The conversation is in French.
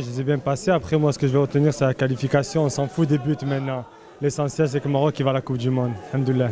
Je les ai bien passés. Après, moi, ce que je vais retenir, c'est la qualification. On s'en fout des buts maintenant. L'essentiel, c'est que le Maroc va à la Coupe du Monde. Alhamdoulilah.